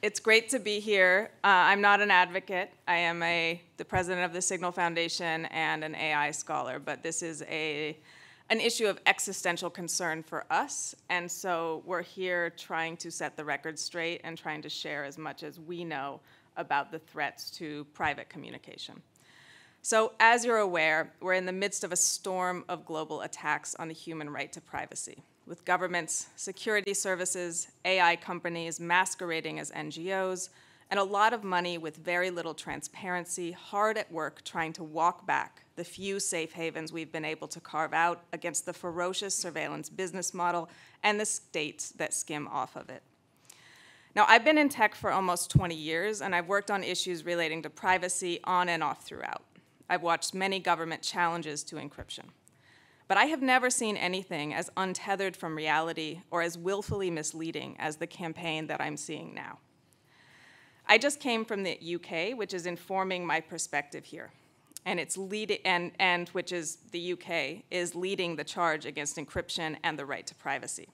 It's great to be here. Uh, I'm not an advocate. I am a, the president of the Signal Foundation and an AI scholar, but this is a, an issue of existential concern for us. And so we're here trying to set the record straight and trying to share as much as we know about the threats to private communication. So, as you're aware, we're in the midst of a storm of global attacks on the human right to privacy with governments, security services, AI companies masquerading as NGOs, and a lot of money with very little transparency, hard at work trying to walk back the few safe havens we've been able to carve out against the ferocious surveillance business model and the states that skim off of it. Now, I've been in tech for almost 20 years, and I've worked on issues relating to privacy on and off throughout. I've watched many government challenges to encryption. But I have never seen anything as untethered from reality or as willfully misleading as the campaign that I'm seeing now. I just came from the UK, which is informing my perspective here. And it's leading, and, and which is the UK, is leading the charge against encryption and the right to privacy.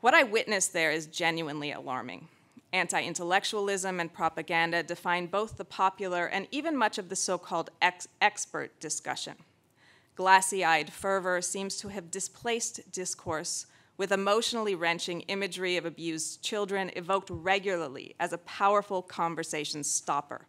What I witnessed there is genuinely alarming. Anti intellectualism and propaganda define both the popular and even much of the so called ex expert discussion glassy eyed fervor seems to have displaced discourse with emotionally wrenching imagery of abused children evoked regularly as a powerful conversation stopper.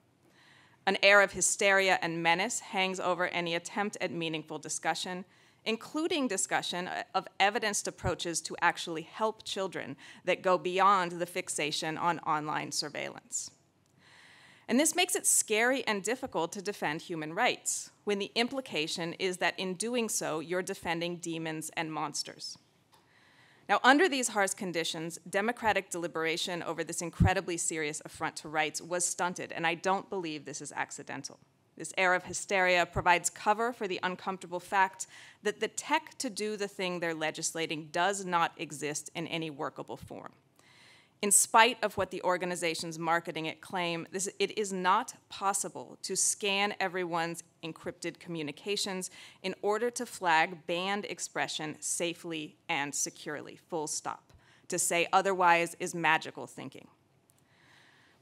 An air of hysteria and menace hangs over any attempt at meaningful discussion, including discussion uh, of evidenced approaches to actually help children that go beyond the fixation on online surveillance. And this makes it scary and difficult to defend human rights, when the implication is that in doing so, you're defending demons and monsters. Now, under these harsh conditions, democratic deliberation over this incredibly serious affront to rights was stunted, and I don't believe this is accidental. This air of hysteria provides cover for the uncomfortable fact that the tech to do the thing they're legislating does not exist in any workable form. In spite of what the organizations marketing it claim, this, it is not possible to scan everyone's encrypted communications in order to flag banned expression safely and securely, full stop. To say otherwise is magical thinking.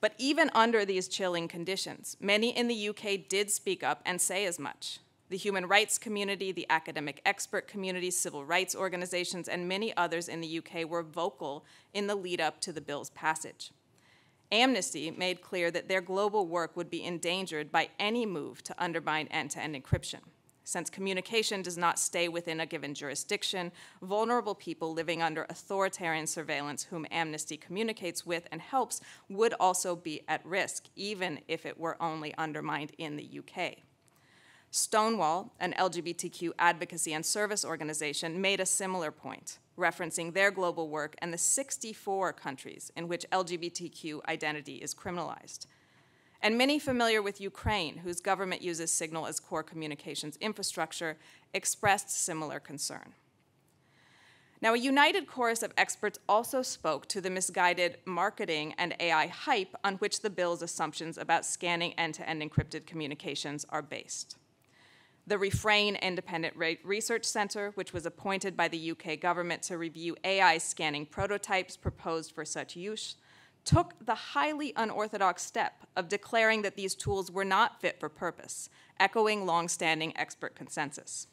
But even under these chilling conditions, many in the UK did speak up and say as much the human rights community, the academic expert community, civil rights organizations, and many others in the UK were vocal in the lead up to the bill's passage. Amnesty made clear that their global work would be endangered by any move to undermine end to end encryption. Since communication does not stay within a given jurisdiction, vulnerable people living under authoritarian surveillance, whom Amnesty communicates with and helps, would also be at risk, even if it were only undermined in the UK. Stonewall, an LGBTQ advocacy and service organization, made a similar point, referencing their global work and the 64 countries in which LGBTQ identity is criminalized. And many familiar with Ukraine, whose government uses Signal as core communications infrastructure, expressed similar concern. Now, a united chorus of experts also spoke to the misguided marketing and AI hype on which the bill's assumptions about scanning end to end encrypted communications are based the REPHRAIN Independent Research Centre, which was appointed by the UK government to review AI scanning prototypes proposed for such use, took the highly unorthodox step of declaring that these tools were not fit for purpose, echoing long-standing expert consensus.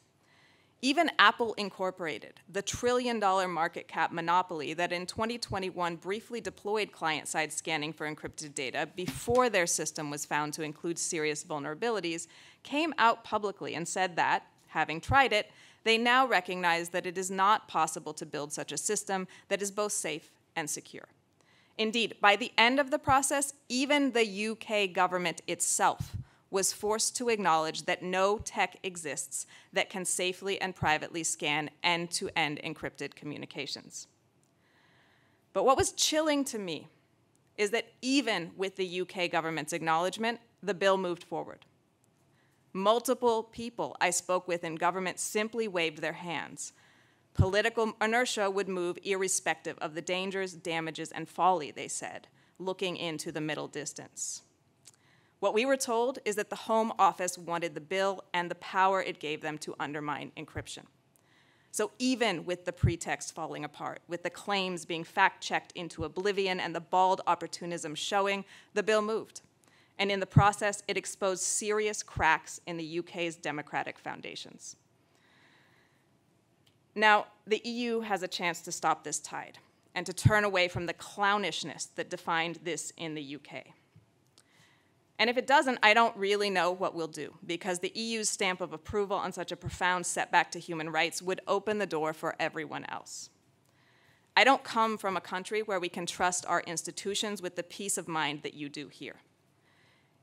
Even Apple Incorporated, the trillion dollar market cap monopoly that in 2021 briefly deployed client side scanning for encrypted data before their system was found to include serious vulnerabilities, came out publicly and said that, having tried it, they now recognize that it is not possible to build such a system that is both safe and secure. Indeed, by the end of the process, even the UK government itself was forced to acknowledge that no tech exists that can safely and privately scan end to end encrypted communications. But what was chilling to me is that even with the UK government's acknowledgement, the bill moved forward. Multiple people I spoke with in government simply waved their hands. Political inertia would move irrespective of the dangers, damages, and folly, they said, looking into the middle distance. What we were told is that the Home Office wanted the bill and the power it gave them to undermine encryption. So even with the pretext falling apart, with the claims being fact-checked into oblivion and the bald opportunism showing, the bill moved. And in the process, it exposed serious cracks in the UK's democratic foundations. Now, the EU has a chance to stop this tide and to turn away from the clownishness that defined this in the UK. And if it doesn't, I don't really know what we'll do, because the EU's stamp of approval on such a profound setback to human rights would open the door for everyone else. I don't come from a country where we can trust our institutions with the peace of mind that you do here.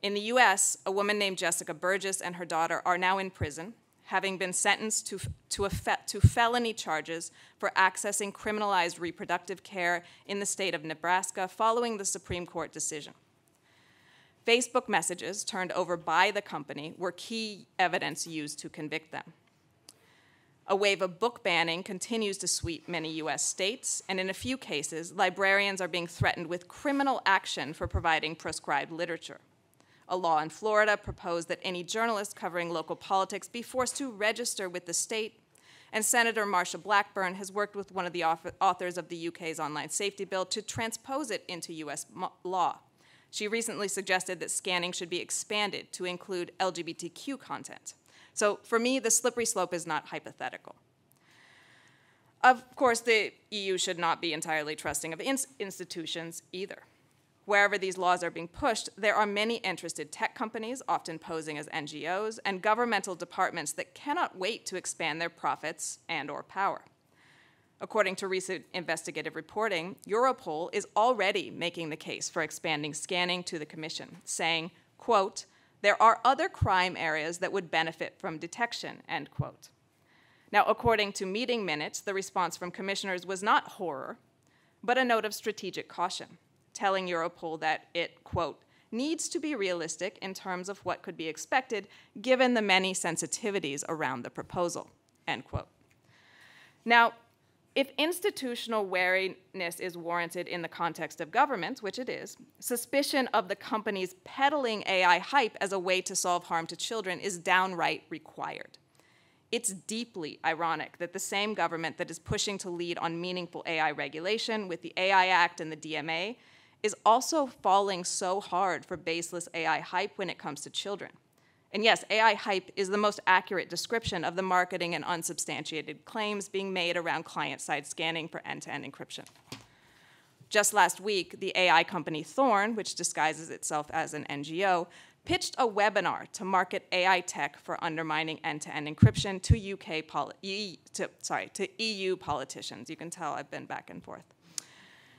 In the US, a woman named Jessica Burgess and her daughter are now in prison, having been sentenced to, to, to felony charges for accessing criminalized reproductive care in the state of Nebraska following the Supreme Court decision. Facebook messages turned over by the company were key evidence used to convict them. A wave of book banning continues to sweep many US states, and in a few cases, librarians are being threatened with criminal action for providing proscribed literature. A law in Florida proposed that any journalist covering local politics be forced to register with the state, and Senator Marsha Blackburn has worked with one of the authors of the UK's online safety bill to transpose it into US law. She recently suggested that scanning should be expanded to include LGBTQ content. So for me, the slippery slope is not hypothetical. Of course, the EU should not be entirely trusting of ins institutions either. Wherever these laws are being pushed, there are many interested tech companies, often posing as NGOs, and governmental departments that cannot wait to expand their profits and or power. According to recent investigative reporting, Europol is already making the case for expanding scanning to the Commission, saying, quote, there are other crime areas that would benefit from detection, end quote. Now, according to meeting minutes, the response from commissioners was not horror, but a note of strategic caution, telling Europol that it, quote, needs to be realistic in terms of what could be expected given the many sensitivities around the proposal, end quote. Now, if institutional wariness is warranted in the context of government, which it is, suspicion of the companies peddling AI hype as a way to solve harm to children is downright required. It's deeply ironic that the same government that is pushing to lead on meaningful AI regulation with the AI Act and the DMA is also falling so hard for baseless AI hype when it comes to children. And yes, AI hype is the most accurate description of the marketing and unsubstantiated claims being made around client-side scanning for end-to-end encryption. Just last week, the AI company Thorn, which disguises itself as an NGO, pitched a webinar to market AI tech for undermining end-to-end encryption to UK poli to, sorry, to EU politicians. You can tell I've been back and forth.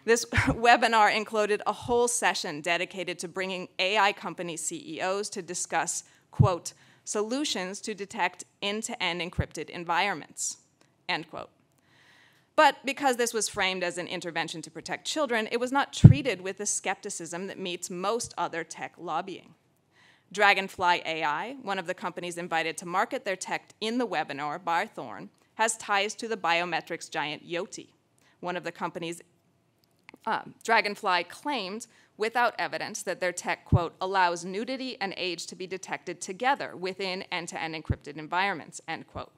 This webinar included a whole session dedicated to bringing AI company CEOs to discuss quote, solutions to detect end-to-end encrypted environments, end quote. But because this was framed as an intervention to protect children, it was not treated with the skepticism that meets most other tech lobbying. Dragonfly AI, one of the companies invited to market their tech in the webinar by Thorn, has ties to the biometrics giant Yoti. One of the companies, uh, Dragonfly claimed without evidence that their tech, quote, allows nudity and age to be detected together within end-to-end encrypted environments, end quote.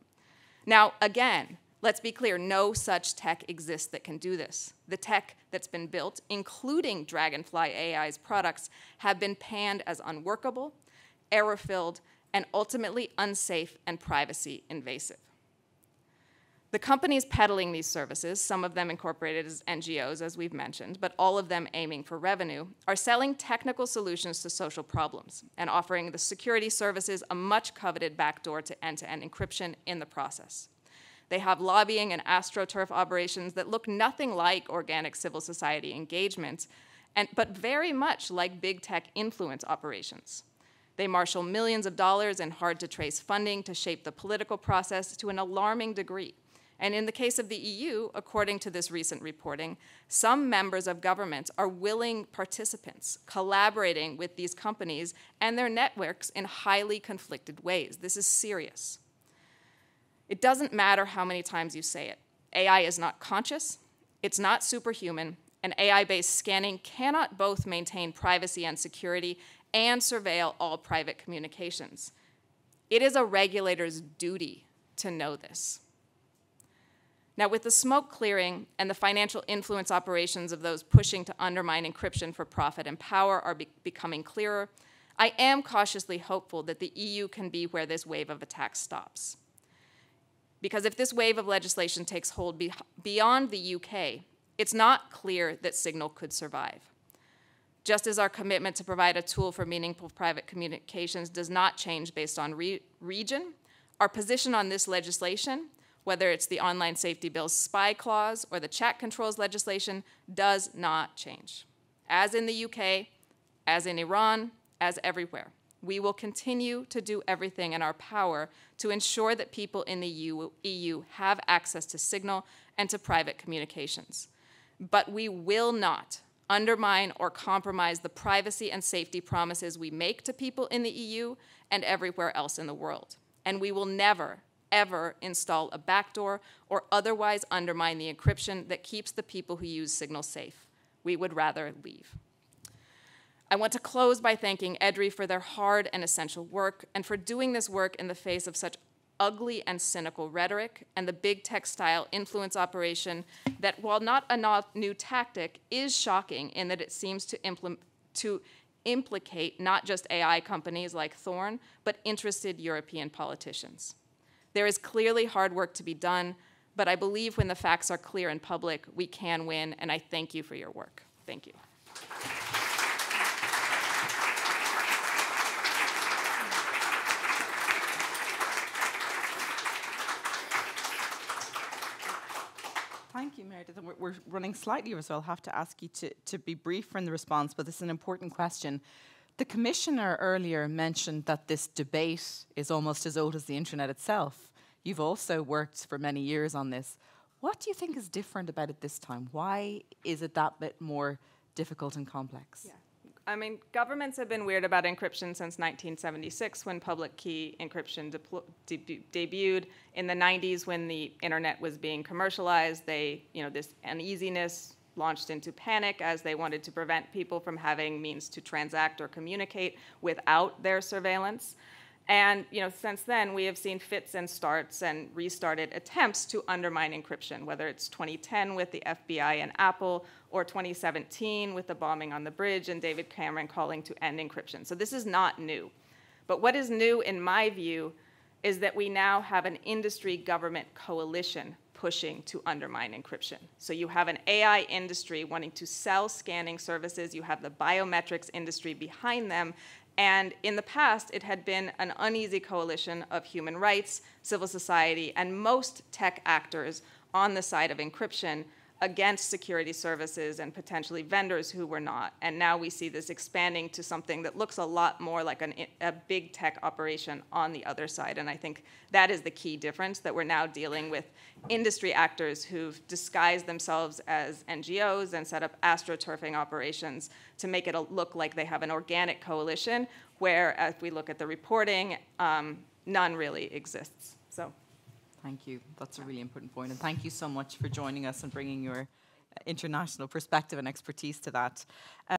Now, again, let's be clear, no such tech exists that can do this. The tech that's been built, including Dragonfly AI's products, have been panned as unworkable, error-filled, and ultimately unsafe and privacy invasive. The companies peddling these services, some of them incorporated as NGOs, as we've mentioned, but all of them aiming for revenue, are selling technical solutions to social problems and offering the security services a much coveted backdoor to end-to-end encryption in the process. They have lobbying and astroturf operations that look nothing like organic civil society engagements, and, but very much like big tech influence operations. They marshal millions of dollars in hard to trace funding to shape the political process to an alarming degree and in the case of the EU, according to this recent reporting, some members of governments are willing participants, collaborating with these companies and their networks in highly conflicted ways. This is serious. It doesn't matter how many times you say it. AI is not conscious, it's not superhuman, and AI-based scanning cannot both maintain privacy and security and surveil all private communications. It is a regulator's duty to know this. Now, with the smoke clearing and the financial influence operations of those pushing to undermine encryption for profit and power are be becoming clearer, I am cautiously hopeful that the EU can be where this wave of attacks stops. Because if this wave of legislation takes hold be beyond the UK, it's not clear that Signal could survive. Just as our commitment to provide a tool for meaningful private communications does not change based on re region, our position on this legislation, whether it's the Online Safety Bill's spy clause or the chat controls legislation, does not change. As in the UK, as in Iran, as everywhere, we will continue to do everything in our power to ensure that people in the EU, have access to signal and to private communications. But we will not undermine or compromise the privacy and safety promises we make to people in the EU and everywhere else in the world. And we will never, ever install a backdoor or otherwise undermine the encryption that keeps the people who use Signal safe. We would rather leave. I want to close by thanking EDRi for their hard and essential work and for doing this work in the face of such ugly and cynical rhetoric and the big tech style influence operation that, while not a new tactic, is shocking in that it seems to, to implicate not just AI companies like Thorn, but interested European politicians. There is clearly hard work to be done, but I believe when the facts are clear and public, we can win, and I thank you for your work. Thank you. Thank you, Meredith. We're, we're, running slightly over, so I'll have to ask you to, to be brief in the response, but this is an important question. The Commissioner earlier mentioned that this debate is almost as old as the internet itself. You've also worked for many years on this. What do you think is different about it this time? Why is it that bit more difficult and complex? Yeah. I mean, governments have been weird about encryption since 1976 when public key encryption de debuted. In the 90s, when the internet was being commercialized, they, you know, this uneasiness launched into panic as they wanted to prevent people from having means to transact or communicate without their surveillance. And you know, since then, we have seen fits and starts and restarted attempts to undermine encryption, whether it's 2010 with the FBI and Apple, or 2017 with the bombing on the bridge and David Cameron calling to end encryption. So this is not new. But what is new, in my view, is that we now have an industry government coalition pushing to undermine encryption. So you have an AI industry wanting to sell scanning services, you have the biometrics industry behind them, and in the past, it had been an uneasy coalition of human rights, civil society, and most tech actors on the side of encryption against security services and potentially vendors who were not. And now we see this expanding to something that looks a lot more like an, a big tech operation on the other side. And I think that is the key difference that we're now dealing with industry actors who've disguised themselves as NGOs and set up astroturfing operations to make it look like they have an organic coalition, where if we look at the reporting, um, none really exists. So. Thank you. That's a really important point. And thank you so much for joining us and bringing your international perspective and expertise to that.